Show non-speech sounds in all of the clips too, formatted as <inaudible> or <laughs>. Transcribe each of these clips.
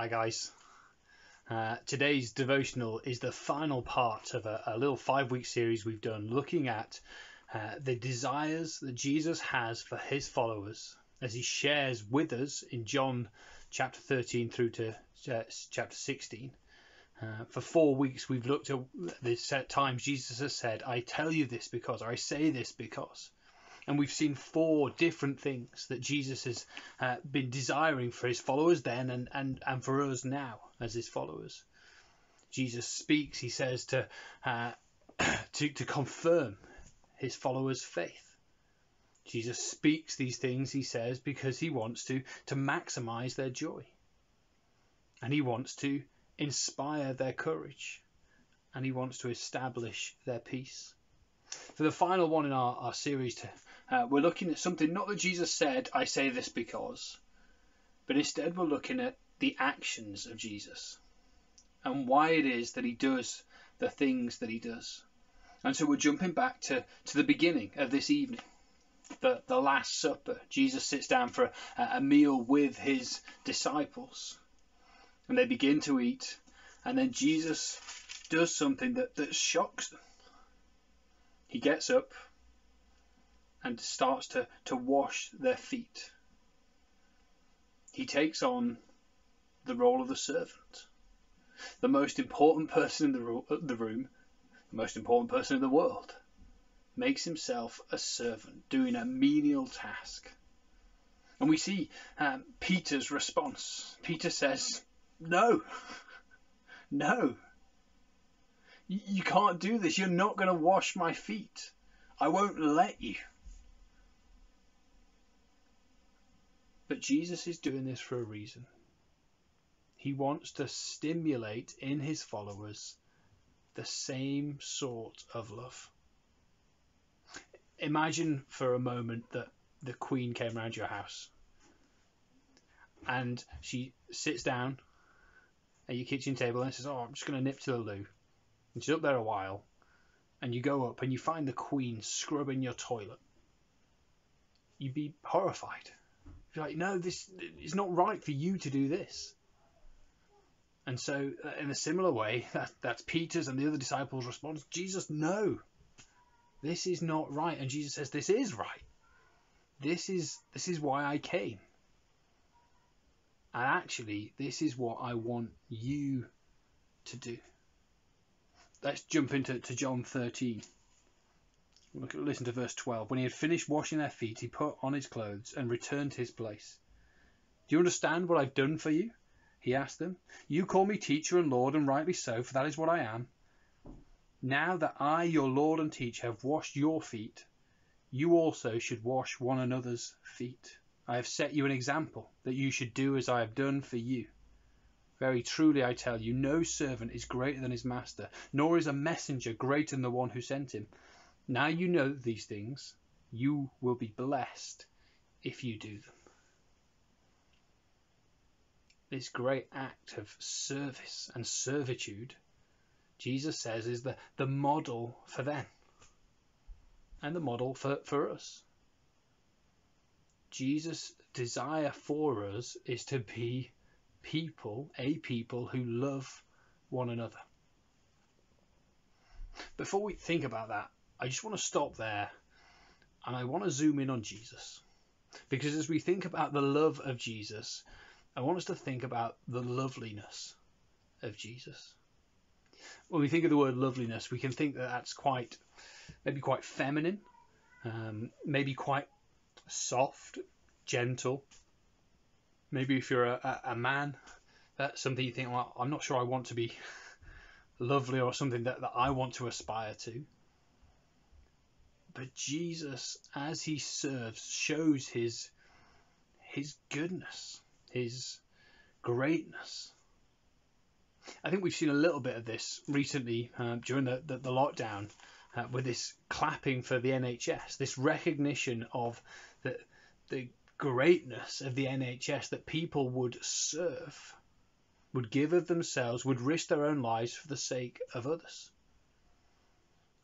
Hi, guys. Uh, today's devotional is the final part of a, a little five week series we've done looking at uh, the desires that Jesus has for his followers as he shares with us in John chapter 13 through to uh, chapter 16. Uh, for four weeks, we've looked at the times Jesus has said, I tell you this because, or I say this because. And we've seen four different things that Jesus has uh, been desiring for his followers then and, and, and for us now as his followers. Jesus speaks, he says, to, uh, <clears throat> to, to confirm his followers' faith. Jesus speaks these things, he says, because he wants to, to maximize their joy. And he wants to inspire their courage. And he wants to establish their peace. For the final one in our, our series to, uh, we're looking at something not that Jesus said, I say this because, but instead we're looking at the actions of Jesus and why it is that he does the things that he does. And so we're jumping back to, to the beginning of this evening, the, the Last Supper. Jesus sits down for a, a meal with his disciples, and they begin to eat, and then Jesus does something that, that shocks them. He gets up and starts to, to wash their feet. He takes on the role of the servant, the most important person in the, ro- the room, the most important person in the world, makes himself a servant, doing a menial task. And we see um, Peter's response. Peter says, No, <laughs> no, you can't do this. You're not going to wash my feet. I won't let you. But Jesus is doing this for a reason. He wants to stimulate in his followers the same sort of love. Imagine for a moment that the Queen came around your house and she sits down at your kitchen table and says, Oh, I'm just going to nip to the loo. And she's up there a while, and you go up and you find the Queen scrubbing your toilet. You'd be horrified. You're like, no, this is not right for you to do this. And so, uh, in a similar way, <laughs> that, that's Peter's and the other disciples' response. Jesus, no, this is not right. And Jesus says, this is right. This is this is why I came. And actually, this is what I want you to do. Let's jump into to John 13. Look, listen to verse 12. When he had finished washing their feet, he put on his clothes and returned to his place. Do you understand what I've done for you? He asked them. You call me teacher and Lord, and rightly so, for that is what I am. Now that I, your Lord and teacher, have washed your feet, you also should wash one another's feet. I have set you an example, that you should do as I have done for you. Very truly I tell you, no servant is greater than his master, nor is a messenger greater than the one who sent him. Now you know these things, you will be blessed if you do them. This great act of service and servitude, Jesus says, is the, the model for them and the model for, for us. Jesus' desire for us is to be people, a people who love one another. Before we think about that, I just want to stop there and I want to zoom in on Jesus. Because as we think about the love of Jesus, I want us to think about the loveliness of Jesus. When we think of the word loveliness, we can think that that's quite, maybe quite feminine, um, maybe quite soft, gentle. Maybe if you're a, a, a man, that's something you think, well, I'm not sure I want to be <laughs> lovely or something that, that I want to aspire to. But Jesus, as he serves, shows his his goodness, his greatness. I think we've seen a little bit of this recently uh, during the, the, the lockdown uh, with this clapping for the NHS, this recognition of the, the greatness of the NHS that people would serve, would give of themselves, would risk their own lives for the sake of others.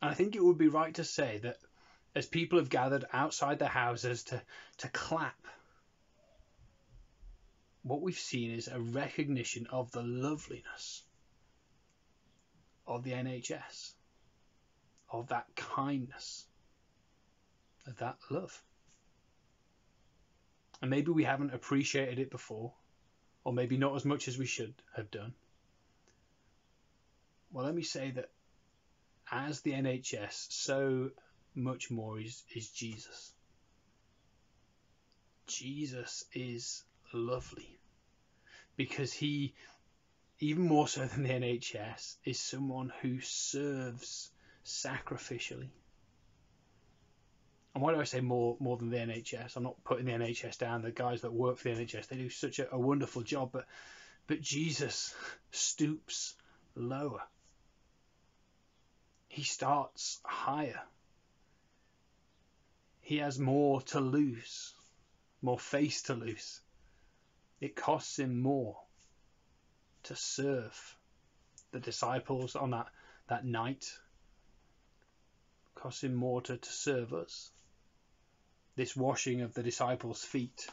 And I think it would be right to say that as people have gathered outside their houses to, to clap, what we've seen is a recognition of the loveliness of the NHS, of that kindness, of that love. And maybe we haven't appreciated it before, or maybe not as much as we should have done. Well, let me say that as the NHS, so much more is, is Jesus. Jesus is lovely because he, even more so than the NHS, is someone who serves sacrificially. And why do I say more more than the NHS? I'm not putting the NHS down. The guys that work for the NHS they do such a, a wonderful job, but but Jesus stoops lower. He starts higher. He has more to lose, more face to lose. It costs him more to serve the disciples on that, that night. It costs him more to, to serve us. This washing of the disciples' feet,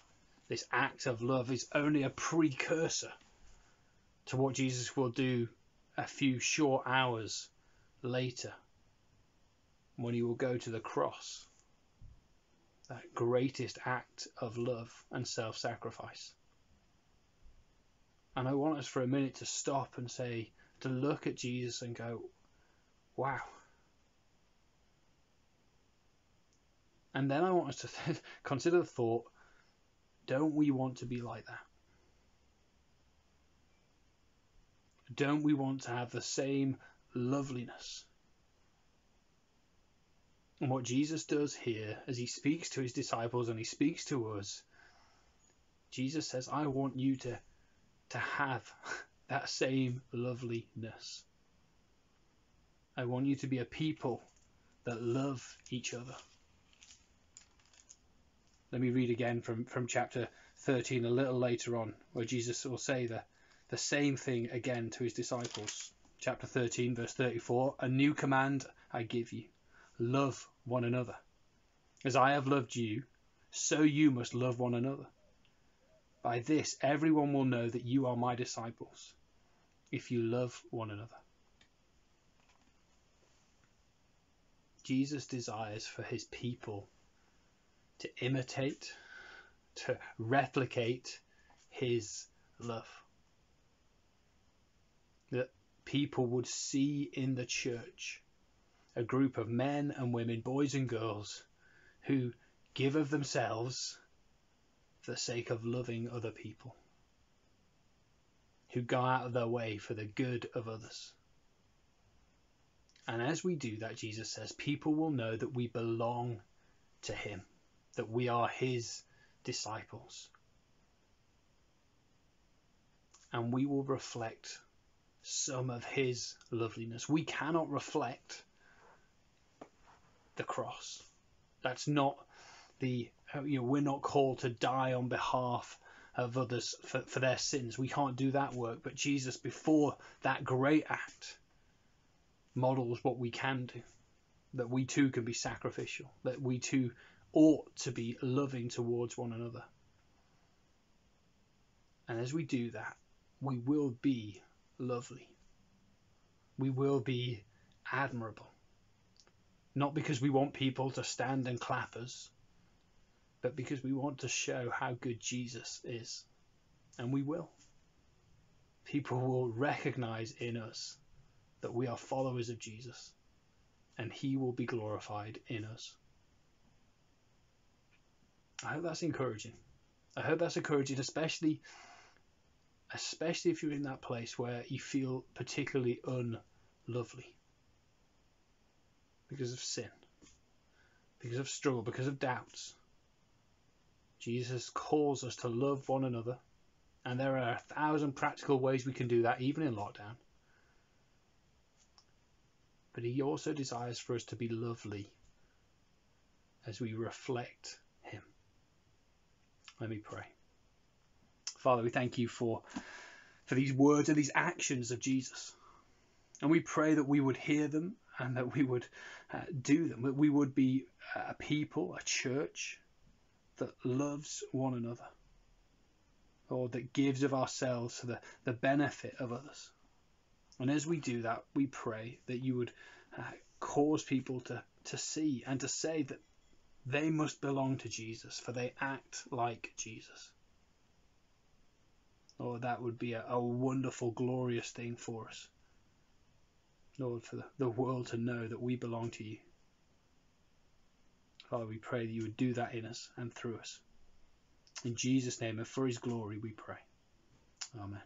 this act of love, is only a precursor to what Jesus will do a few short hours later when he will go to the cross. That greatest act of love and self sacrifice. And I want us for a minute to stop and say, to look at Jesus and go, wow, And then I want us to <laughs> consider the thought don't we want to be like that? Don't we want to have the same loveliness? And what Jesus does here, as he speaks to his disciples and he speaks to us, Jesus says, I want you to, to have <laughs> that same loveliness. I want you to be a people that love each other. Let me read again from, from chapter 13 a little later on, where Jesus will say the, the same thing again to his disciples. Chapter 13, verse 34 A new command I give you love one another. As I have loved you, so you must love one another. By this, everyone will know that you are my disciples, if you love one another. Jesus desires for his people to imitate, to replicate his love. That people would see in the church a group of men and women, boys and girls, who give of themselves for the sake of loving other people, who go out of their way for the good of others. And as we do that, Jesus says, people will know that we belong to Him that we are his disciples. And we will reflect some of his loveliness. We cannot reflect the cross. That's not the, you know, we're not called to die on behalf of others for, for their sins. We can't do that work. But Jesus, before that great act, models what we can do. That we too can be sacrificial. That we too ought to be loving towards one another. And as we do that, we will be lovely. We will be admirable. Not because we want people to stand and clap us, but because we want to show how good Jesus is. And we will. People will recognize in us that we are followers of Jesus, and he will be glorified in us. I hope that's encouraging. I hope that's encouraging, especially especially if you're in that place where you feel particularly unlovely because of sin, because of struggle, because of doubts. Jesus calls us to love one another, and there are a thousand practical ways we can do that, even in lockdown. But He also desires for us to be lovely as we reflect let me pray. Father, we thank you for, for these words and these actions of Jesus. And we pray that we would hear them and that we would uh, do them, that we would be a people, a church that loves one another. or that gives of ourselves for the, the benefit of others. And as we do that, we pray that you would uh, cause people to, to see and to say that they must belong to Jesus, for they act like Jesus. Lord, that would be a, a wonderful, glorious thing for us. Lord, for the, the world to know that we belong to you. Father, we pray that you would do that in us and through us. In Jesus' name and for his glory we pray. Amen.